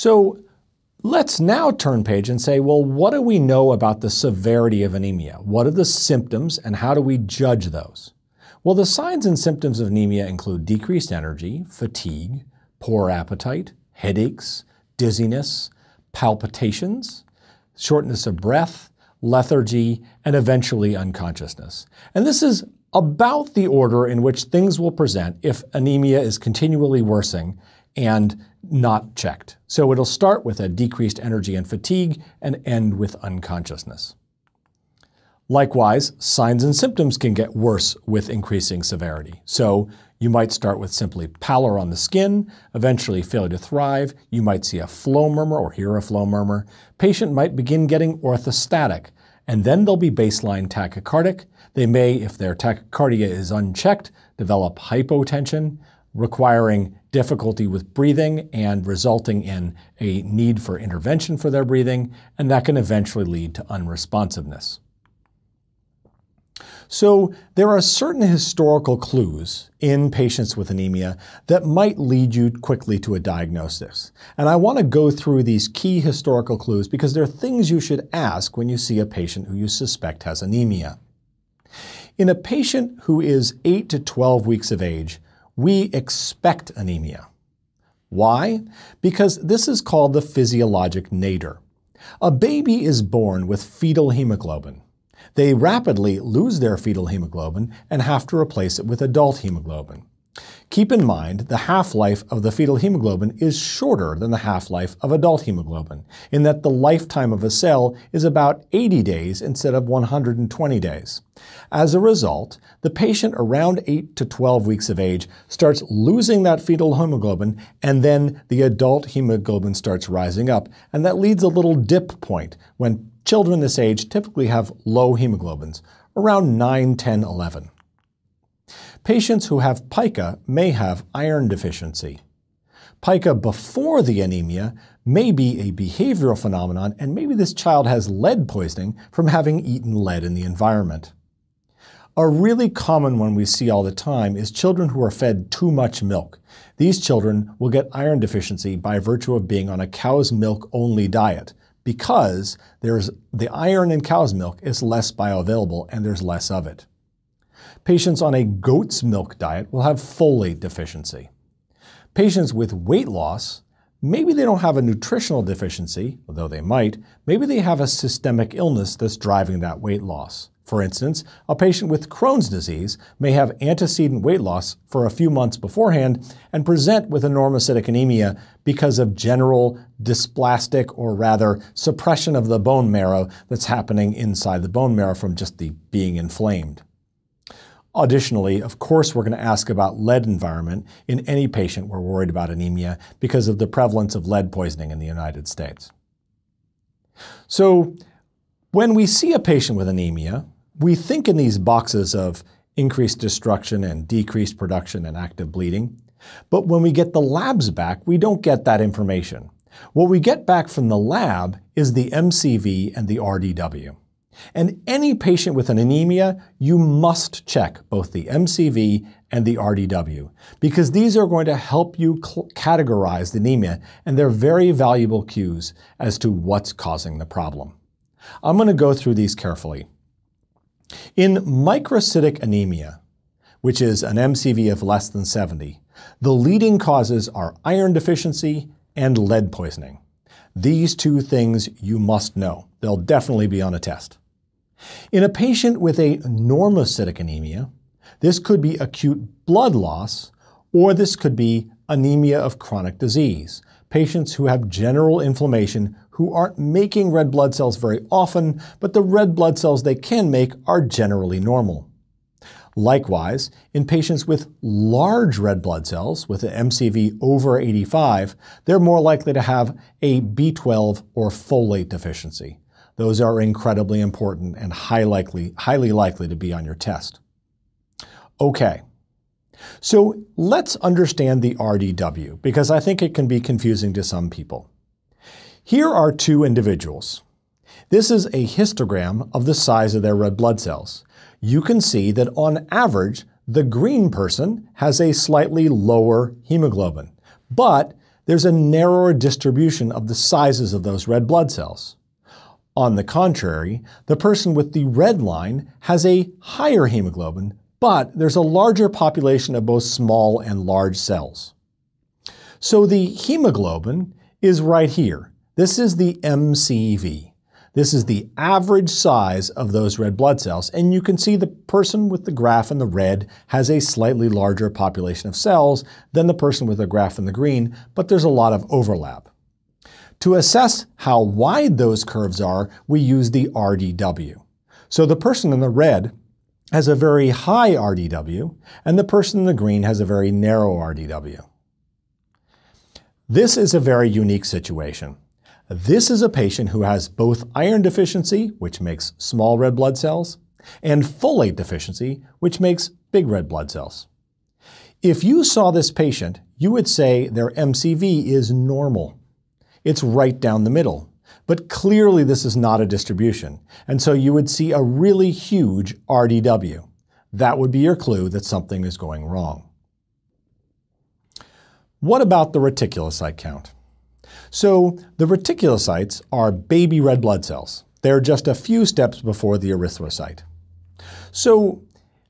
So let's now turn page and say, well, what do we know about the severity of anemia? What are the symptoms and how do we judge those? Well, the signs and symptoms of anemia include decreased energy, fatigue, poor appetite, headaches, dizziness, palpitations, shortness of breath, lethargy, and eventually unconsciousness. And this is about the order in which things will present if anemia is continually worsening and not checked. So it'll start with a decreased energy and fatigue and end with unconsciousness. Likewise, signs and symptoms can get worse with increasing severity. So you might start with simply pallor on the skin, eventually failure to thrive. You might see a flow murmur or hear a flow murmur. Patient might begin getting orthostatic, and then they'll be baseline tachycardic. They may, if their tachycardia is unchecked, develop hypotension, requiring difficulty with breathing and resulting in a need for intervention for their breathing, and that can eventually lead to unresponsiveness. So there are certain historical clues in patients with anemia that might lead you quickly to a diagnosis. And I want to go through these key historical clues because they're things you should ask when you see a patient who you suspect has anemia. In a patient who is 8 to 12 weeks of age, we expect anemia. Why? Because this is called the physiologic nadir. A baby is born with fetal hemoglobin. They rapidly lose their fetal hemoglobin and have to replace it with adult hemoglobin. Keep in mind the half-life of the fetal hemoglobin is shorter than the half-life of adult hemoglobin, in that the lifetime of a cell is about 80 days instead of 120 days. As a result, the patient around 8 to 12 weeks of age starts losing that fetal hemoglobin, and then the adult hemoglobin starts rising up, and that leads a little dip point when children this age typically have low hemoglobins, around 9, 10, 11. Patients who have pica may have iron deficiency. Pica before the anemia may be a behavioral phenomenon, and maybe this child has lead poisoning from having eaten lead in the environment. A really common one we see all the time is children who are fed too much milk. These children will get iron deficiency by virtue of being on a cow's milk only diet because there's the iron in cow's milk is less bioavailable and there's less of it. Patients on a goat's milk diet will have folate deficiency. Patients with weight loss, maybe they don't have a nutritional deficiency, although they might, maybe they have a systemic illness that's driving that weight loss. For instance, a patient with Crohn's disease may have antecedent weight loss for a few months beforehand and present with a normocytic anemia because of general dysplastic or rather suppression of the bone marrow that's happening inside the bone marrow from just the being inflamed. Additionally, of course, we're going to ask about lead environment in any patient we're worried about anemia because of the prevalence of lead poisoning in the United States. So, when we see a patient with anemia, we think in these boxes of increased destruction and decreased production and active bleeding. But when we get the labs back, we don't get that information. What we get back from the lab is the MCV and the RDW. And any patient with an anemia, you must check both the MCV and the RDW because these are going to help you categorize the anemia and they're very valuable cues as to what's causing the problem. I'm going to go through these carefully. In microcytic anemia, which is an MCV of less than 70, the leading causes are iron deficiency and lead poisoning. These two things you must know. They'll definitely be on a test. In a patient with a normocytic anemia, this could be acute blood loss, or this could be anemia of chronic disease, patients who have general inflammation who aren't making red blood cells very often, but the red blood cells they can make are generally normal. Likewise, in patients with large red blood cells with an MCV over 85, they're more likely to have a B12 or folate deficiency. Those are incredibly important and high likely, highly likely to be on your test. Okay, so let's understand the RDW because I think it can be confusing to some people. Here are two individuals. This is a histogram of the size of their red blood cells. You can see that on average, the green person has a slightly lower hemoglobin, but there's a narrower distribution of the sizes of those red blood cells. On the contrary, the person with the red line has a higher hemoglobin, but there's a larger population of both small and large cells. So the hemoglobin is right here. This is the MCV. This is the average size of those red blood cells, and you can see the person with the graph in the red has a slightly larger population of cells than the person with the graph in the green, but there's a lot of overlap. To assess how wide those curves are, we use the RDW. So the person in the red has a very high RDW, and the person in the green has a very narrow RDW. This is a very unique situation. This is a patient who has both iron deficiency, which makes small red blood cells, and folate deficiency, which makes big red blood cells. If you saw this patient, you would say their MCV is normal. It's right down the middle. But clearly this is not a distribution, and so you would see a really huge RDW. That would be your clue that something is going wrong. What about the reticulocyte count? So the reticulocytes are baby red blood cells. They're just a few steps before the erythrocyte. So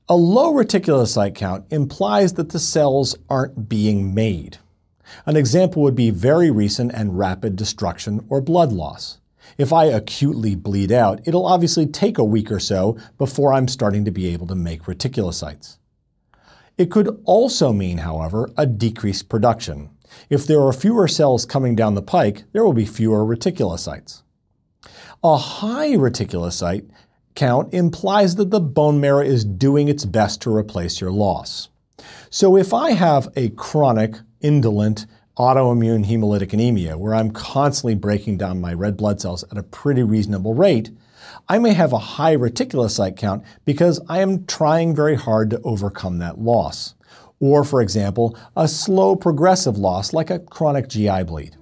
a low reticulocyte count implies that the cells aren't being made. An example would be very recent and rapid destruction or blood loss. If I acutely bleed out, it'll obviously take a week or so before I'm starting to be able to make reticulocytes. It could also mean, however, a decreased production. If there are fewer cells coming down the pike, there will be fewer reticulocytes. A high reticulocyte count implies that the bone marrow is doing its best to replace your loss. So if I have a chronic, indolent, autoimmune hemolytic anemia, where I'm constantly breaking down my red blood cells at a pretty reasonable rate, I may have a high reticulocyte count because I am trying very hard to overcome that loss. Or, for example, a slow progressive loss like a chronic GI bleed.